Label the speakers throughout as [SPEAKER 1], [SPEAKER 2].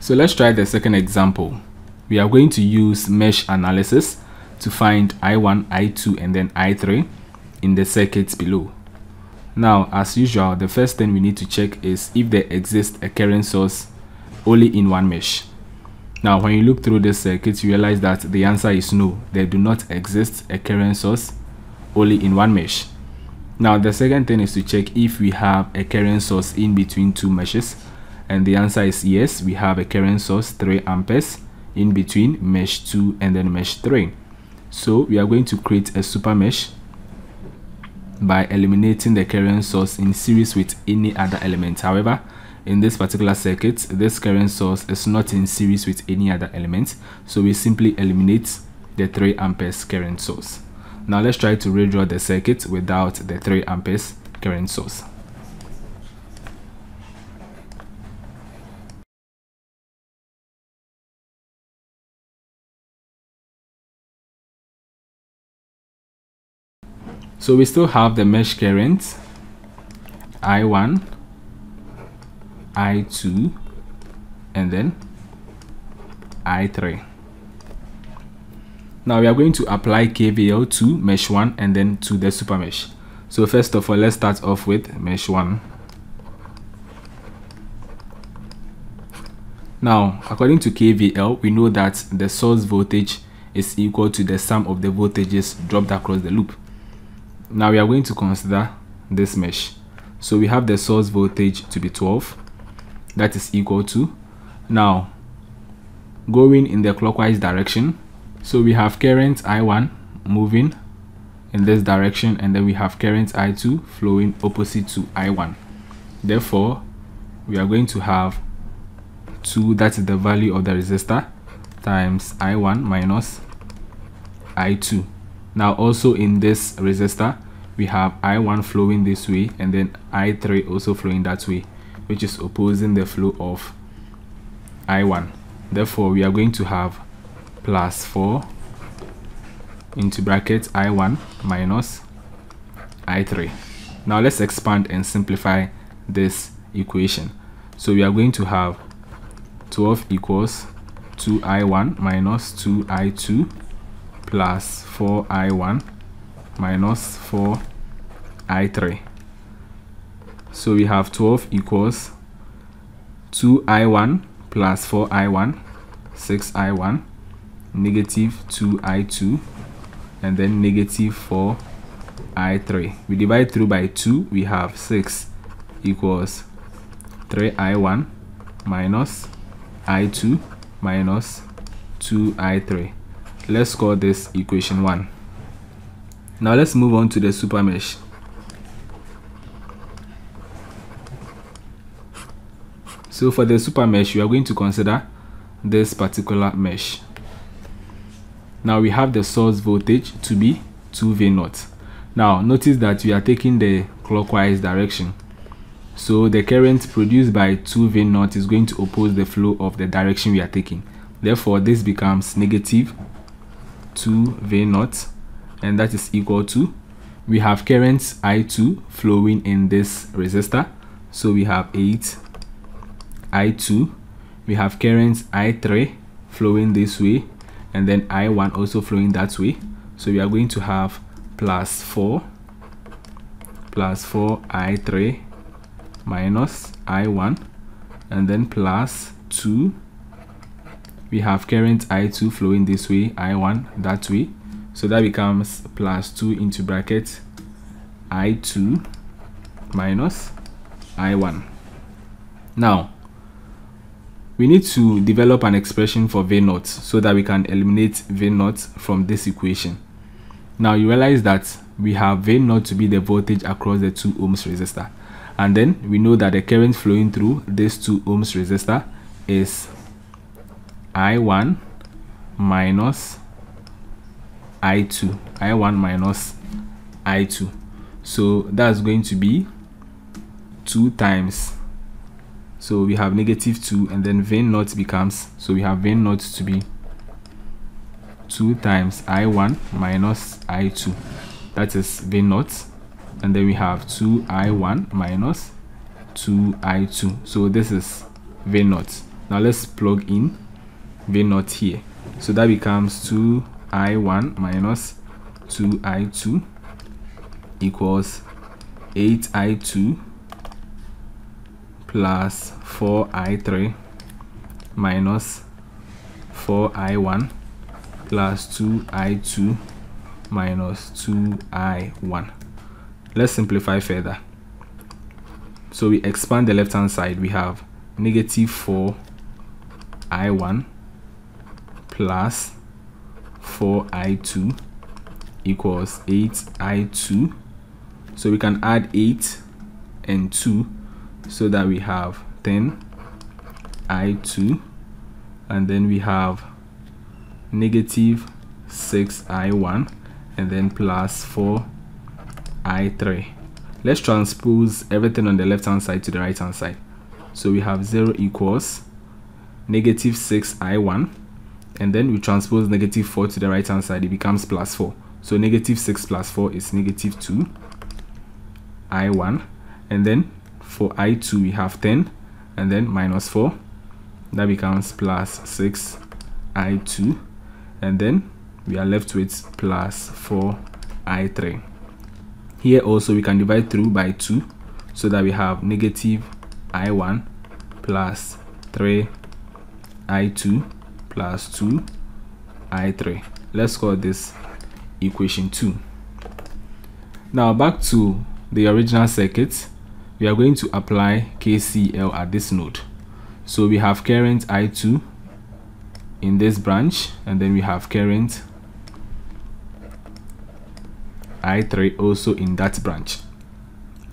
[SPEAKER 1] So let's try the second example. We are going to use mesh analysis to find I1, I2 and then I3 in the circuits below. Now, as usual, the first thing we need to check is if there exists a current source only in one mesh. Now, when you look through this circuit, you realize that the answer is no. There do not exist a current source only in one mesh. Now, the second thing is to check if we have a current source in between two meshes. And the answer is yes, we have a current source 3 amperes in between mesh 2 and then mesh 3. So we are going to create a super mesh by eliminating the current source in series with any other element. However, in this particular circuit, this current source is not in series with any other element. So we simply eliminate the 3 amperes current source. Now let's try to redraw the circuit without the 3 amperes current source. So we still have the mesh current I1, I2, and then I3. Now we are going to apply KVL to mesh 1 and then to the super mesh. So first of all, let's start off with mesh 1. Now, according to KVL, we know that the source voltage is equal to the sum of the voltages dropped across the loop now we are going to consider this mesh. So we have the source voltage to be 12 that is equal to now going in the clockwise direction. So we have current i1 moving in this direction and then we have current i2 flowing opposite to i1 therefore we are going to have 2 that is the value of the resistor times i1 minus i2 now also in this resistor we have i1 flowing this way and then i3 also flowing that way which is opposing the flow of i1 therefore we are going to have plus 4 into bracket i1 minus i3 now let's expand and simplify this equation. So we are going to have 12 equals 2i1 minus 2i2 plus 4i1 minus 4i3 so we have 12 equals 2i1 plus 4i1 6i1 negative 2i2 and then negative 4i3 we divide through by 2 we have 6 equals 3i1 minus i2 minus 2i3 let's call this equation 1 now let's move on to the super mesh. So for the super mesh we are going to consider this particular mesh. Now we have the source voltage to be 2v naught. Now notice that we are taking the clockwise direction. So the current produced by 2v naught is going to oppose the flow of the direction we are taking. Therefore this becomes negative 2 V naught and that is equal to we have current I2 flowing in this resistor. So we have 8 I2 we have current I3 flowing this way and then I1 also flowing that way. So we are going to have plus 4 plus 4 I3 minus I1 and then plus 2 we have current i2 flowing this way i1 that way. So that becomes plus 2 into bracket i2 minus i1 now we need to develop an expression for v naught so that we can eliminate v naught from this equation. Now you realize that we have v naught to be the voltage across the 2 ohms resistor. And then we know that the current flowing through this 2 ohms resistor is i1 minus i2 i1 minus i2 so that's going to be 2 times. So we have negative 2 and then v naught becomes so we have v naught to be 2 times i1 minus i2 that is v naught. And then we have 2i1 minus 2i2 so this is v naught. Now let's plug in v naught here so that becomes 2i1 minus 2i2 equals 8i2 plus 4i3 minus 4i1 plus 2i2 minus 2i1 let's simplify further. So we expand the left hand side. We have negative 4 i1 plus 4 i2 equals 8 i2 so we can add 8 and 2 so that we have 10 i2 and then we have negative 6 i1 and then plus 4 i3 let's transpose everything on the left hand side to the right hand side. So we have 0 equals negative 6 i1 and then we transpose negative 4 to the right hand side it becomes plus 4 so negative 6 plus 4 is negative 2 i1 and then for i2 we have 10 and then minus 4 that becomes plus 6 i2 and then we are left with plus 4 i3 here also we can divide through by 2 so that we have negative i1 plus 3 i2 plus 2 i3 let's call this equation 2 now back to the original circuit. We are going to apply KCL at this node. So we have current I2 in this branch and then we have current I3 also in that branch.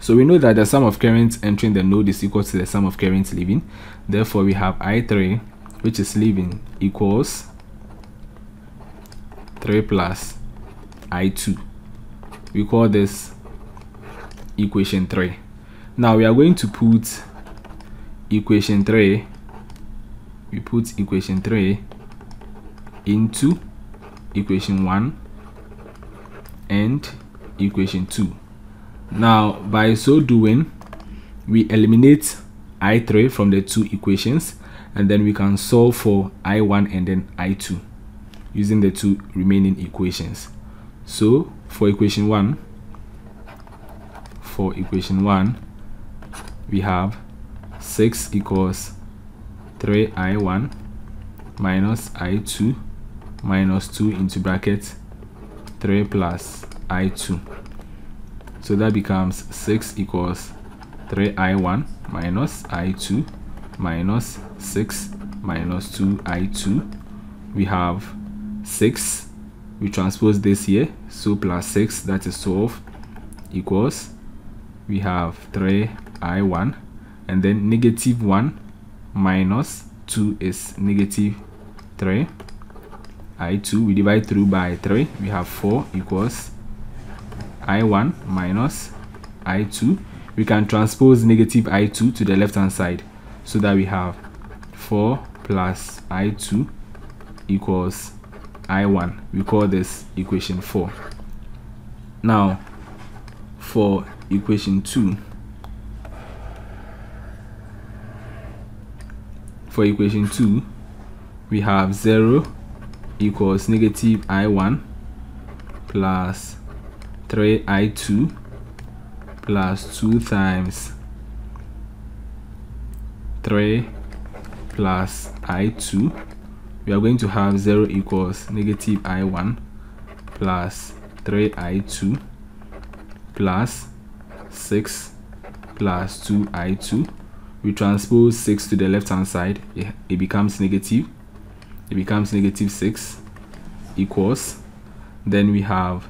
[SPEAKER 1] So we know that the sum of currents entering the node is equal to the sum of currents leaving. Therefore we have I3 which is leaving equals 3 plus I2 we call this equation 3 now we are going to put equation 3 we put equation 3 into equation 1 and equation 2 now by so doing we eliminate i3 from the two equations and then we can solve for i1 and then i2 using the two remaining equations. So for equation 1 for equation 1 we have 6 equals 3i1 minus i2 minus 2 into bracket 3 plus i2 so that becomes 6 equals 3i1 minus i2 minus 6 minus 2i2 we have 6 we transpose this here. So plus 6 that is 12 equals we have 3i1 and then negative 1 minus 2 is negative 3 i2 we divide through by 3 we have 4 equals i1 minus i2 we can transpose negative i2 to the left hand side so that we have 4 plus i2 equals i1 we call this equation 4 now for equation 2 for equation 2 we have 0 equals negative i1 plus 3i2 plus 2 times 3 plus i2 we are going to have 0 equals negative i1 plus 3i2 plus 6 plus 2i2 we transpose 6 to the left hand side it, becomes negative. It becomes negative 6 equals then we have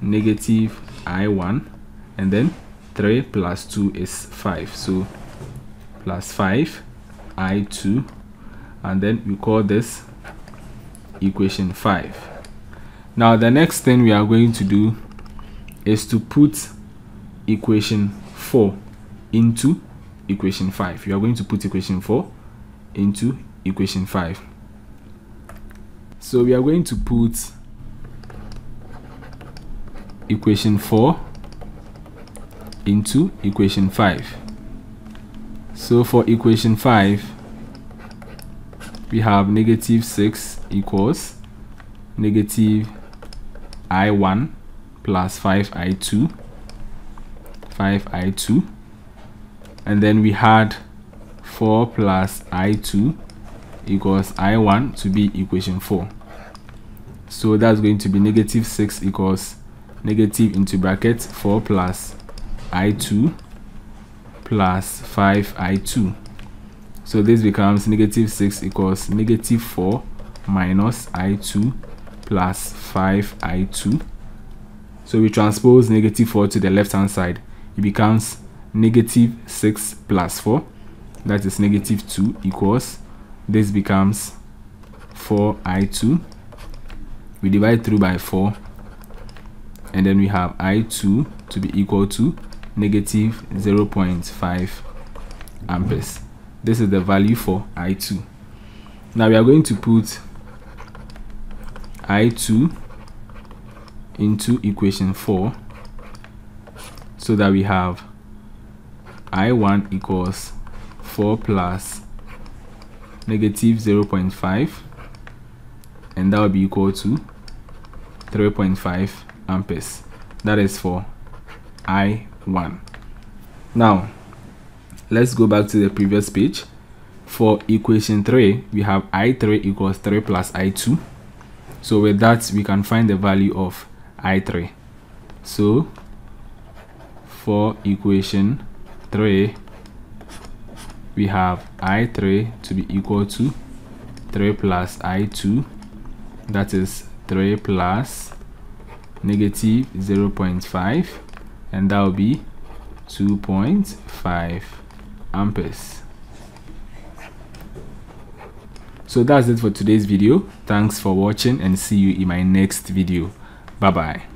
[SPEAKER 1] negative i1 and then 3 plus 2 is 5 so plus 5 i2 and then we call this equation 5 now the next thing we are going to do is to put equation 4 into equation 5 you are going to put equation 4 into equation 5 so we are going to put equation 4 into equation 5 so for equation 5 we have negative 6 equals negative i1 plus 5i2 5i2 and then we had 4 plus i2 equals i1 to be equation 4 so that's going to be negative 6 equals negative into bracket 4 plus i2 plus 5i2 so this becomes negative 6 equals negative 4 minus i2 plus 5i2 so we transpose negative 4 to the left hand side. It becomes negative 6 plus 4 that is negative 2 equals this becomes 4i2 we divide through by 4 and then we have i2 to be equal to negative 0.5 amperes. This is the value for i2 now we are going to put i2 into equation 4 so that we have i1 equals 4 plus negative 0.5 and that will be equal to 3.5 amperes. That is for i1 now let's go back to the previous page. For equation 3 we have i3 equals 3 plus i2 so with that we can find the value of i3 so for equation 3 we have i3 to be equal to 3 plus i2 that is 3 plus negative 0.5 and that will be 2.5 amperes. So that's it for today's video. Thanks for watching and see you in my next video. Bye bye